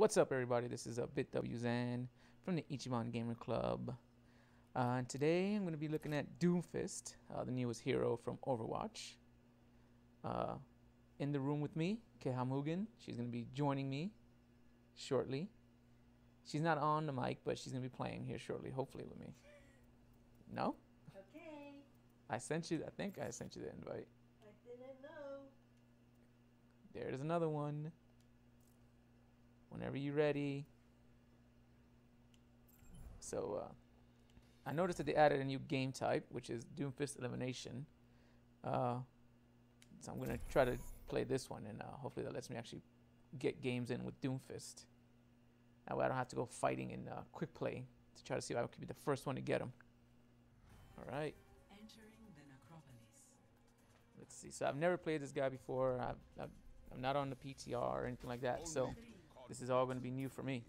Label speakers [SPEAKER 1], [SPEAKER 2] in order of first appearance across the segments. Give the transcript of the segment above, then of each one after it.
[SPEAKER 1] What's up, everybody? This is a uh, BitWZan from the Ichiban Gamer Club. Uh, and today I'm going to be looking at Doomfist, uh, the newest hero from Overwatch. Uh, in the room with me, Keha Mugen. She's going to be joining me shortly. She's not on the mic, but she's going to be playing here shortly, hopefully with me. No?
[SPEAKER 2] Okay.
[SPEAKER 1] I sent you, I think I sent you the invite.
[SPEAKER 2] I didn't know.
[SPEAKER 1] There's another one. Whenever you're ready. So, uh, I noticed that they added a new game type, which is Doomfist Elimination. Uh, so I'm going to try to play this one, and uh, hopefully that lets me actually get games in with Doomfist. That way I don't have to go fighting in uh, quick play to try to see if I can be the first one to get them. All right. Entering the Necropolis. Let's see. So I've never played this guy before. I've, I've, I'm not on the PTR or anything like that. So this is all going to be new for me.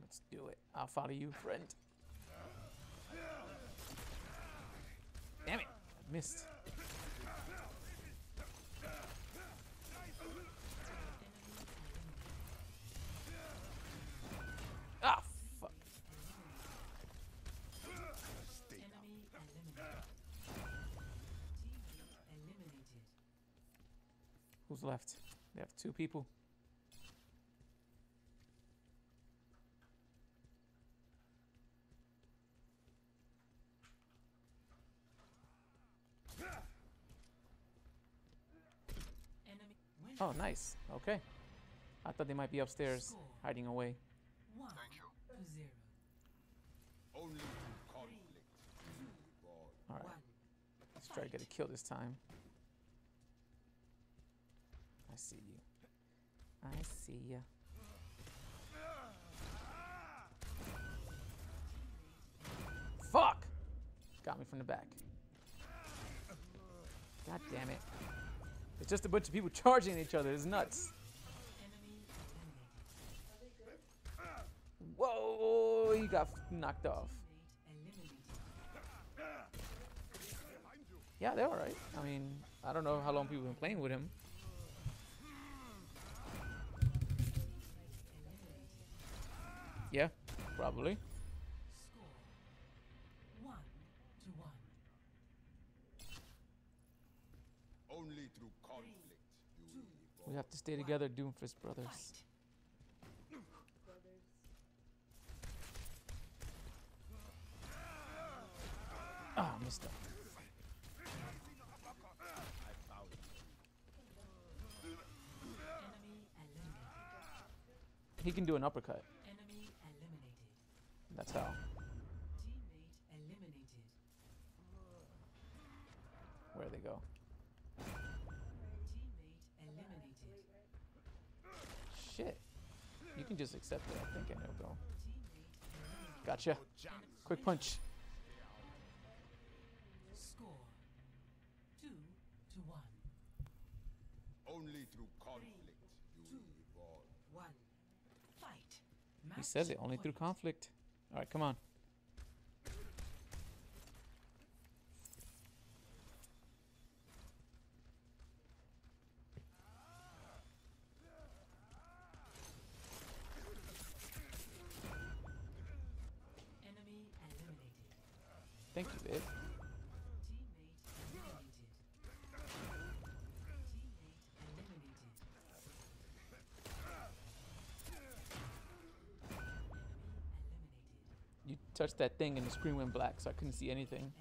[SPEAKER 1] Let's do it. I'll follow you, friend. Damn it. I missed. Ah, fuck. Who's left? They have two people. Oh, nice. Okay. I thought they might be upstairs, hiding away.
[SPEAKER 3] Thank you. Only conflict.
[SPEAKER 1] Alright. Let's try to get a kill this time. I see you. I see ya. Fuck! Got me from the back. God damn it. It's just a bunch of people charging each other. It's nuts. Whoa! He got knocked off. Yeah, they're alright. I mean, I don't know how long people have been playing with him. Probably.
[SPEAKER 3] Only through conflict we
[SPEAKER 1] have to stay together, Doomfist brothers. Ah, missed. He can do an uppercut.
[SPEAKER 4] Enemy eliminated.
[SPEAKER 1] That's how. Where they go. Shit. You can just accept it, I think, and it'll go. Gotcha. Quick punch.
[SPEAKER 4] Score. Two to one.
[SPEAKER 3] Only through conflict do we evolve.
[SPEAKER 4] One. Fight.
[SPEAKER 1] He says it only through
[SPEAKER 4] point.
[SPEAKER 1] Conflict. Alright, come on. Touched that thing and the screen went black, so I couldn't see anything.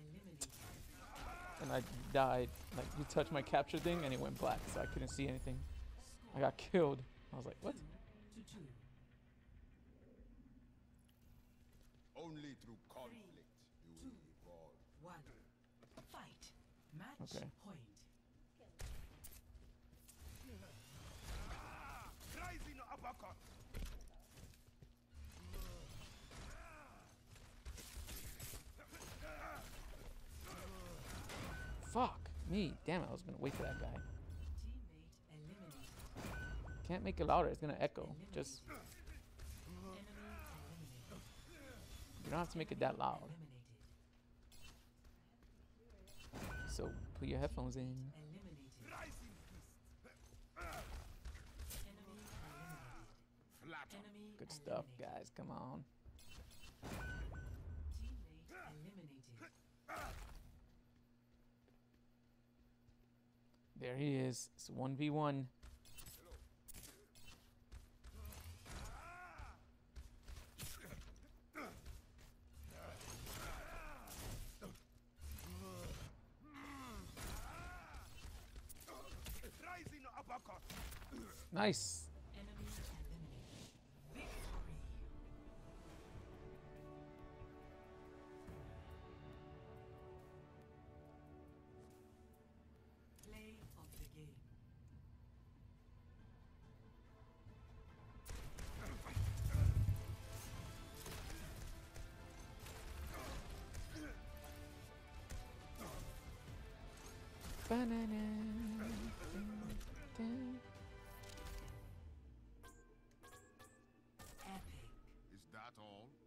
[SPEAKER 1] And I died. Like, you touched my capture thing and it went black, so I couldn't see anything. I got killed. I was like, what?
[SPEAKER 3] Only through conflict do we evolve.
[SPEAKER 4] One. Fight. Match
[SPEAKER 1] Okay.
[SPEAKER 4] point.
[SPEAKER 3] Ah, Rising uppercut.
[SPEAKER 1] me. Damn, I was gonna wait for that guy. Can't make it louder, it's gonna echo. Just... You don't have to make it that loud. So, put your headphones in. Good stuff, guys, come on. There he is. It's 1v1. Nice.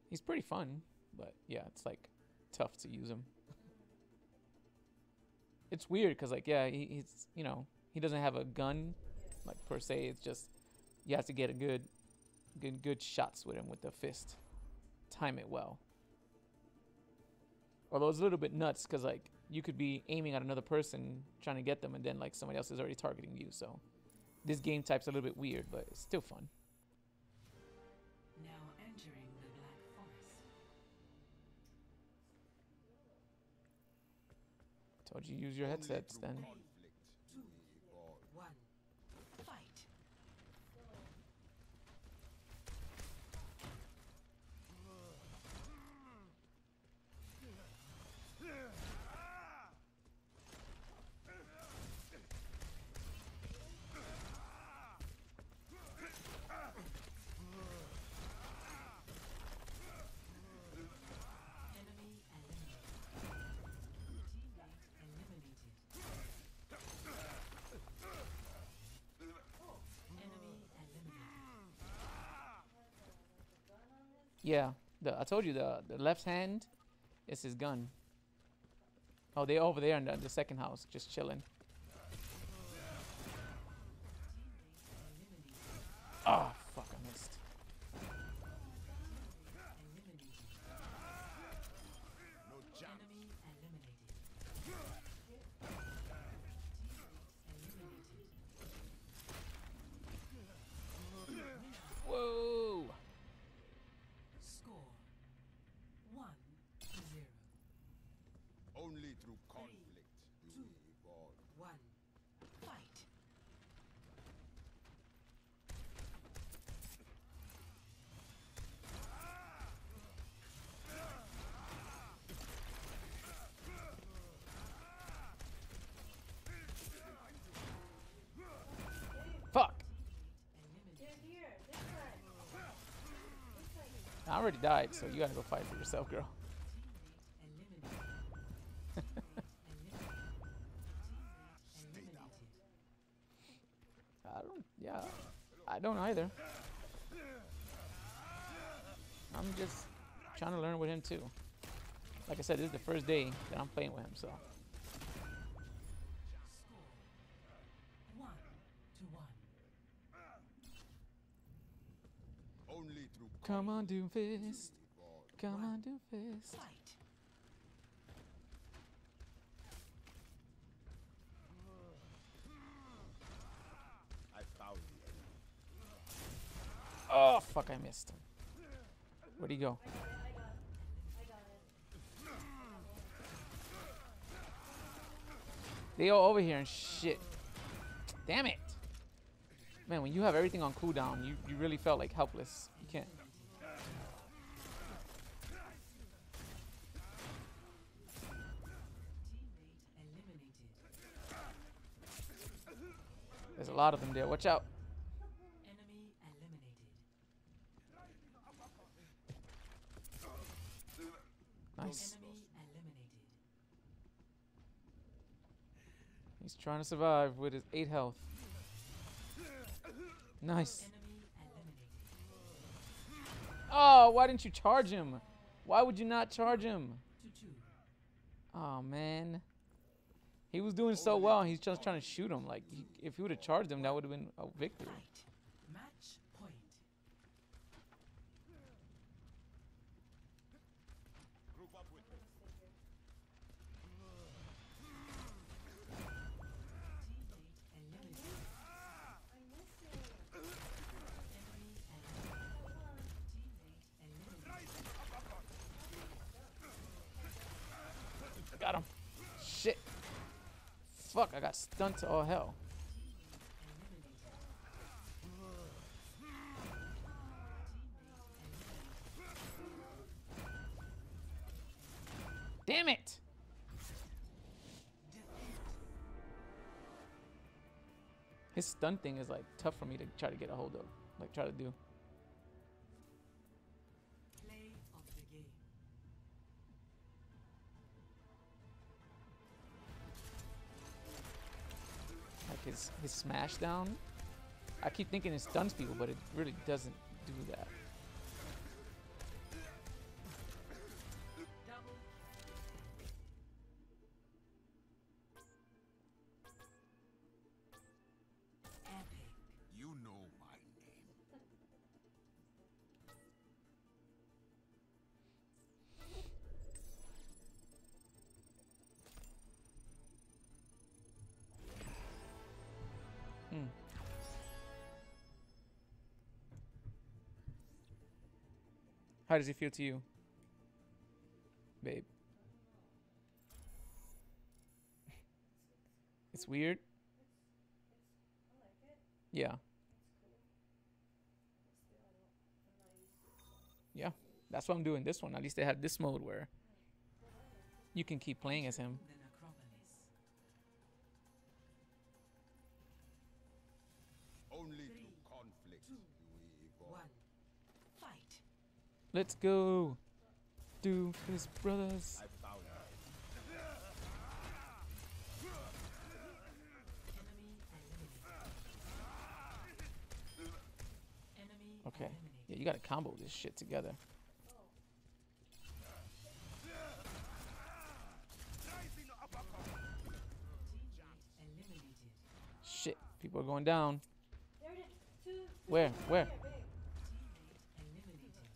[SPEAKER 1] He's pretty fun, but yeah, it's like tough to use him. It's weird because like yeah, he, he's you know he doesn't have a gun like per se. It's just you have to get a good, good good shots with him with the fist, time it well. Although it's a little bit nuts because like you could be aiming at another person trying to get them, and then like somebody else is already targeting you. So this game type's a little bit weird, but it's still fun.
[SPEAKER 4] Now entering the Black Forest.
[SPEAKER 1] Told you use your headsets then.
[SPEAKER 3] conflict do we evolve.
[SPEAKER 4] One. Fight. Enemy eliminated. Teammate eliminated. Enemy eliminated.
[SPEAKER 1] Yeah, the I told you the the left hand is his gun. Oh, they're over there in the, the second house, just chilling.
[SPEAKER 4] Teammate eliminated.
[SPEAKER 1] Oh, fuck, I missed.
[SPEAKER 4] Eliminated.
[SPEAKER 3] No chance.
[SPEAKER 4] Enemy eliminated. Teammates eliminated.
[SPEAKER 1] Whoa!
[SPEAKER 4] Score one to zero.
[SPEAKER 3] Only through conflict do we evolve.
[SPEAKER 4] One. Fight.
[SPEAKER 1] Fuck!
[SPEAKER 4] Eliminated.
[SPEAKER 2] Here, this side.
[SPEAKER 1] I already died, so you gotta go fight for yourself, girl. I don't, yeah, I don't either. I'm just trying to learn with him too. Like I said, this is the first day that I'm playing with him, so.
[SPEAKER 3] Only through
[SPEAKER 1] Come on,
[SPEAKER 3] conflict do we
[SPEAKER 1] Doomfist. Come on, Doomfist.
[SPEAKER 4] Fight.
[SPEAKER 3] I found the enemy.
[SPEAKER 1] Oh, fuck, I missed him. Where'd he go? They all over here and shit. Damn it. Man, when you have everything on cooldown, you, you really felt like helpless. You can't. There's a lot of them there. Watch out. Nice. He's trying to survive with his 8 health. Nice. Oh, why didn't you charge him? Why would you not charge him? Oh, man. He was doing so well, he's just trying to shoot him. Like, he, if he would have charged him, that would have been a victory.
[SPEAKER 4] Fight. Match point.
[SPEAKER 1] Got him. Shit. Fuck, I got stunned to all hell. Damn it! His stun thing is like tough for me to try to get a hold of. Like try to do. His his smash down. I keep thinking it stuns people, but it really doesn't do that. How does it feel to you, babe? It's weird. Yeah. Yeah. That's why I'm doing this one. At least they had this mode where you can keep playing as him. Let's go. Brothers.
[SPEAKER 4] Enemy eliminated. Enemy
[SPEAKER 1] Okay. Yeah, you gotta combo this shit together. Shit. People are going down. Where? Where?
[SPEAKER 2] there, babe.
[SPEAKER 4] Teammate eliminated. Enemy eliminated.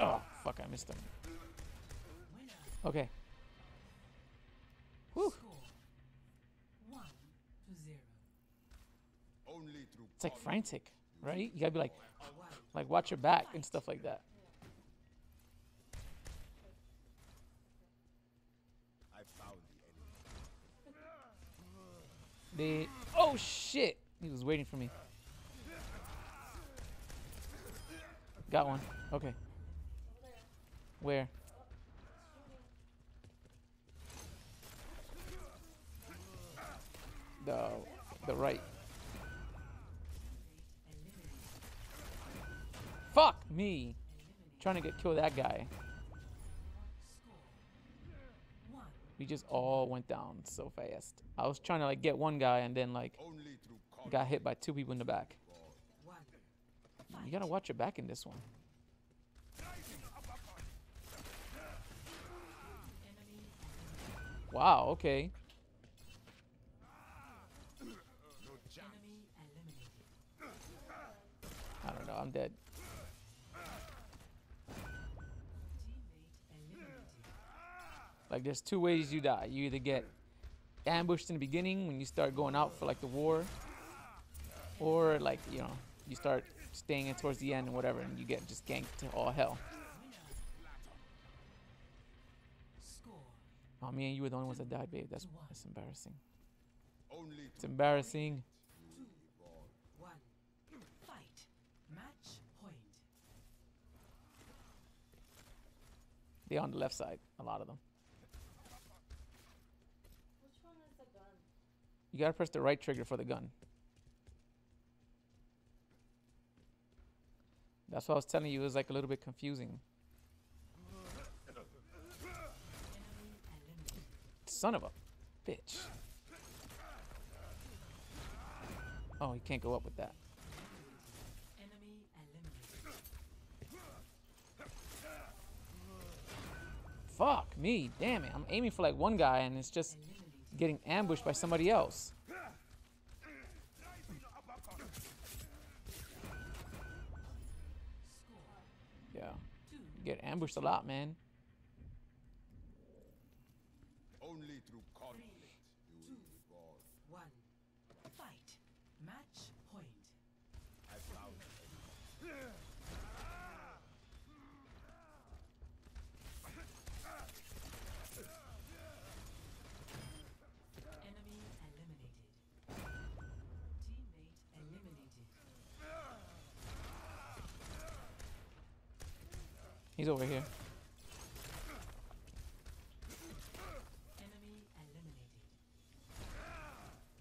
[SPEAKER 1] Oh, fuck, I missed
[SPEAKER 4] them.
[SPEAKER 1] Okay. It's like frantic, right? You gotta be like, like watch your back and stuff like that. They. Oh shit! He was waiting for me. Got one. Okay. Where? The the right. Fuck me! Trying to get kill that guy. We just all went down so fast. I was trying to like get one guy and then like got hit by two people in the back. You gotta watch your back in this one.
[SPEAKER 4] Enemy eliminated.
[SPEAKER 1] Wow. Okay. I don't know. I'm dead. Like there's two ways you die. You either get ambushed in the beginning when you start going out for like the war, or like you know you start staying in towards the end and whatever, and you get just ganked to all hell. Oh, me and you were the only ones that died, babe. That's that's embarrassing.
[SPEAKER 3] Only
[SPEAKER 1] It's embarrassing.
[SPEAKER 4] Two. One. Fight. Match point.
[SPEAKER 1] They're on the left side, a lot of them.
[SPEAKER 2] Which one is the gun?
[SPEAKER 1] You gotta press the right trigger for the gun. That's what I was telling you. It was like a little bit confusing.
[SPEAKER 4] Enemy eliminated.
[SPEAKER 1] Son of a bitch. Oh, he can't go up with that.
[SPEAKER 4] Enemy.
[SPEAKER 1] Fuck me. Damn it. I'm aiming for like one guy and it's just getting ambushed by somebody else. Yeah. Get ambushed a lot, man.
[SPEAKER 4] Match point.
[SPEAKER 3] I found it. Enemy eliminated. Teammate eliminated.
[SPEAKER 1] He's over here.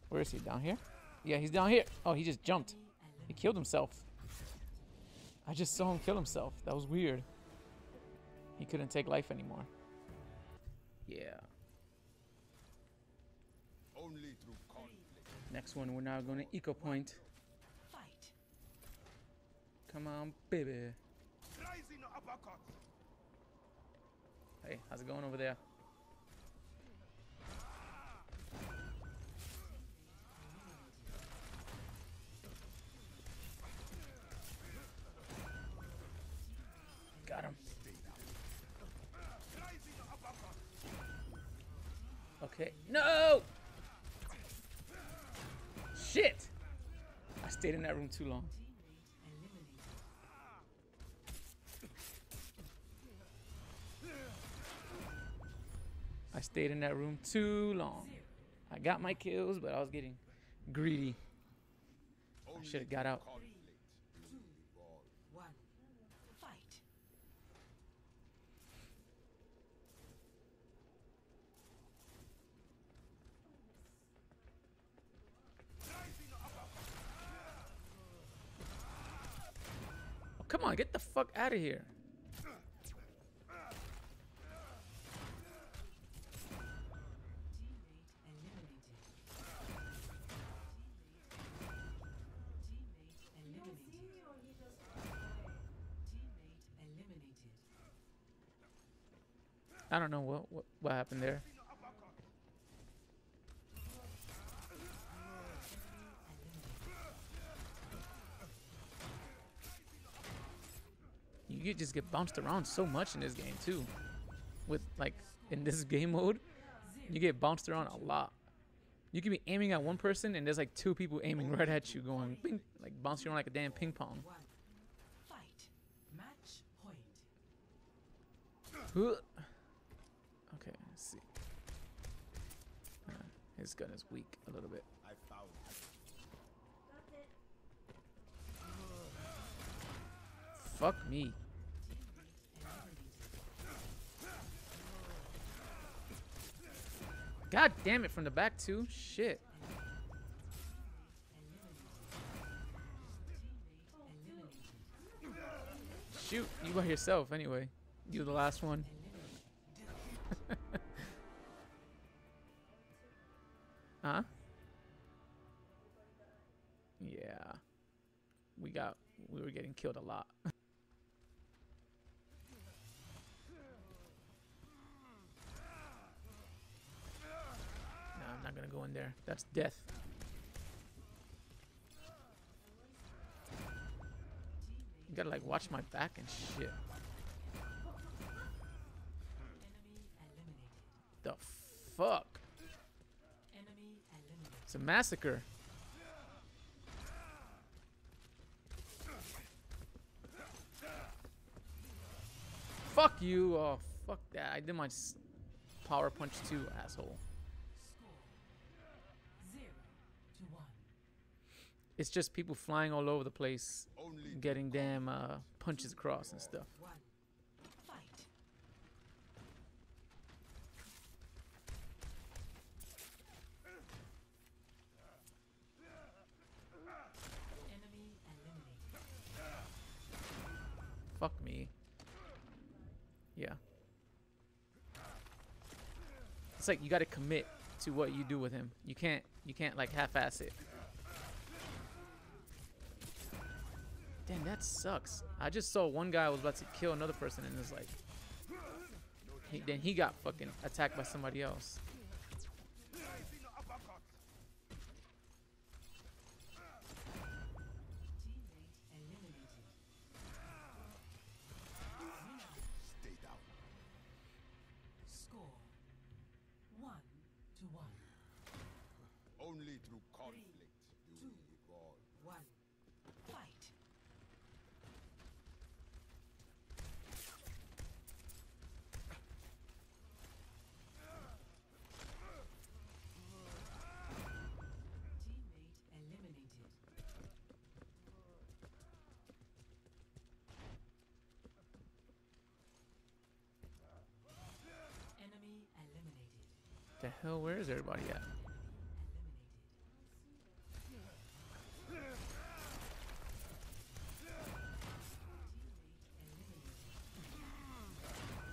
[SPEAKER 1] Where is he? Down here? Yeah, he's down here. Oh, he just jumped. He killed himself. I just saw him kill himself. That was weird. He couldn't take life anymore. Yeah.
[SPEAKER 3] Only through conflict.
[SPEAKER 1] Next one, we're now going to Ecopoint.
[SPEAKER 4] Fight.
[SPEAKER 1] Come on, baby. Hey, how's it going over there? Got him.
[SPEAKER 3] Rising uppercut.
[SPEAKER 1] Okay. No! Shit! I stayed in that room too long. I stayed in that room too long. I got my kills, but I was getting greedy.
[SPEAKER 3] Only
[SPEAKER 1] shoulda got out.
[SPEAKER 3] Conflict do we evolve.
[SPEAKER 4] One. Fight.
[SPEAKER 1] Oh, come on, get the fuck out of here. I don't know what what, what happened there. You get- just get bounced around so much in this game too. With like in this game mode, you get bounced around a lot. You can be aiming at one person and there's like two people aiming right at you, going ping, like bouncing around like a damn ping pong.
[SPEAKER 4] Fight. Match point.
[SPEAKER 1] Okay, let's see. Uh, his gun is weak a little bit.
[SPEAKER 3] I found.
[SPEAKER 1] Fuck me. God damn it from the back too. Shit. Shoot, you by yourself anyway. You're the last one. huh? Yeah. We got we were getting killed a lot. no, I'm not gonna go in there. That's death. You gotta like watch my back and shit. The fuck? It's a massacre. Fuck you. Oh, fuck that. I did my power punch too, asshole. It's just people flying all over the place,
[SPEAKER 3] Only through
[SPEAKER 1] getting damn uh, punches across and stuff.
[SPEAKER 4] One. Fight. Enemy eliminated.
[SPEAKER 1] Fuck me. Yeah. It's like you got to commit to what you do with him. You can't you can't like half-ass it. Damn, that sucks. I just saw one guy was about to kill another person and it's like he, then he got fucking attacked by somebody else.
[SPEAKER 3] rising uppercut.
[SPEAKER 4] Teammate eliminated.
[SPEAKER 3] Stay down.
[SPEAKER 4] Score. One to one.
[SPEAKER 3] Only through conflict do we evolve.
[SPEAKER 4] One. Fight. Teammate eliminated.
[SPEAKER 1] The hell? Where is everybody at?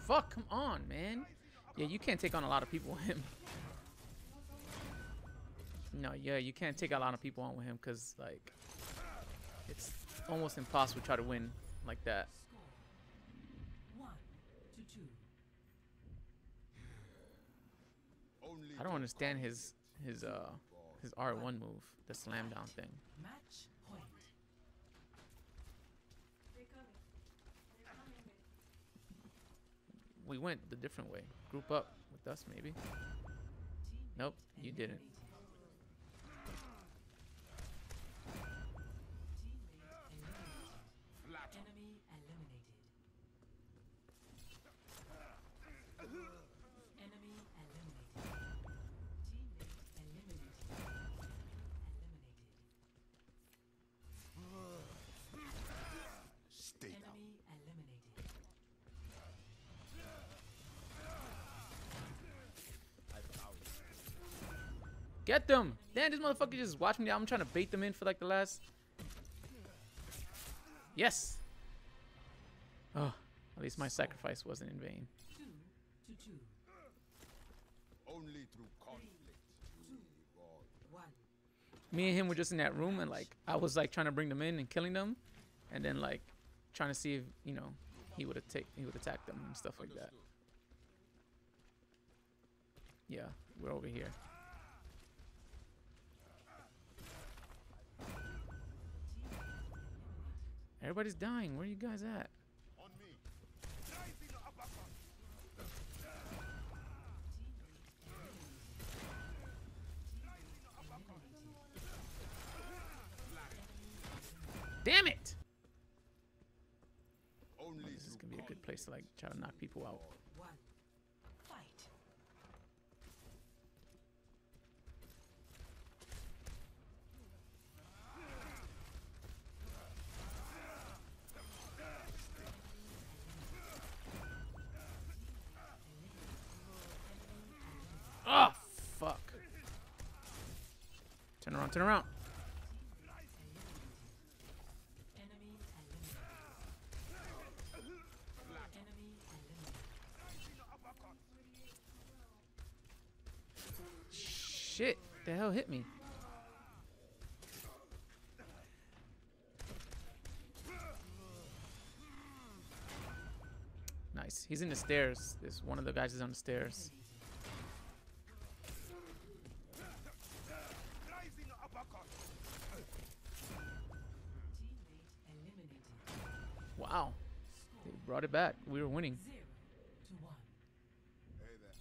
[SPEAKER 1] Fuck, come on, man. Yeah, you can't take on a lot of people with him. No, yeah, you can't take a lot of people on with him because, like, it's almost impossible to try to win like that.
[SPEAKER 4] Score one to two.
[SPEAKER 3] Only
[SPEAKER 1] I don't understand his his uh his R1 move, the slam down thing.
[SPEAKER 4] Match point.
[SPEAKER 2] They're coming. They're coming. babe.
[SPEAKER 1] We went the different way. Group up with us, maybe. Nope, you didn't.
[SPEAKER 4] eliminated. Teammate eliminated.
[SPEAKER 3] Flat.
[SPEAKER 4] Enemy eliminated. Enemy eliminated. Teammate eliminated. Eliminated.
[SPEAKER 3] Stay down.
[SPEAKER 4] Enemy eliminated.
[SPEAKER 1] Get them! Damn, this motherfucker just watched me. I'm trying to bait them in for like the last. Yes. Oh, at least my sacrifice wasn't in vain.
[SPEAKER 4] Two to two.
[SPEAKER 3] Only through conflict.
[SPEAKER 4] One.
[SPEAKER 1] Me and him were just in that room, and like I was like trying to bring them in and killing them, and then like trying to see if you know he would have take he would attack them and stuff like that. Yeah, we're over here. Everybody's dying. Where are you guys at?
[SPEAKER 3] On me.
[SPEAKER 1] Damn it!
[SPEAKER 3] Only
[SPEAKER 1] this is gonna be a good place to like try to knock people out. Around. Shit! The hell hit me? Nice. He's in the stairs. This one of the guys is on the stairs. Back. We were winning.
[SPEAKER 4] Zero to one.
[SPEAKER 3] Hey there.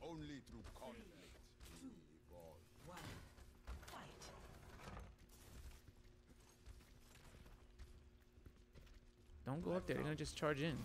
[SPEAKER 3] Only through conflict do we evolve.
[SPEAKER 4] One. Fight.
[SPEAKER 1] Don't go up there. They're gonna just charge in.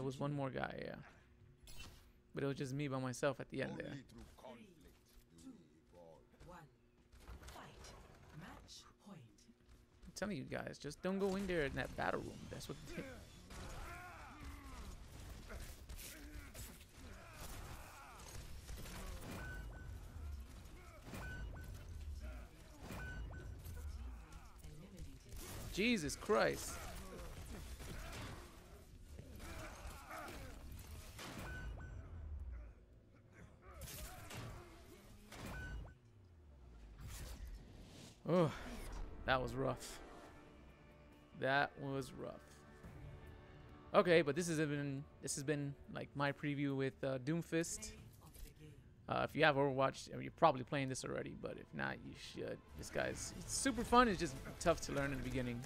[SPEAKER 1] It was one more guy, yeah. But it was just me by myself at the end
[SPEAKER 3] Only
[SPEAKER 1] there.
[SPEAKER 3] through conflict do we evolve.
[SPEAKER 4] One. Fight. Match point.
[SPEAKER 1] I'm telling you guys, just don't go in there in that battle room. That's what.
[SPEAKER 4] Eliminated.
[SPEAKER 1] Jesus Christ. Was rough. That was rough. Okay, but this has been this has been like my preview with uh, Doomfist. Uh, if you have Overwatch, I mean, you're probably playing this already, but if not, you should. This guy's super fun. It's just tough to learn in the beginning.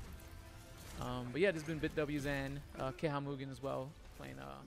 [SPEAKER 1] Um, but yeah, has been BitWZan, uh, Keha Mugen as well, playing uh,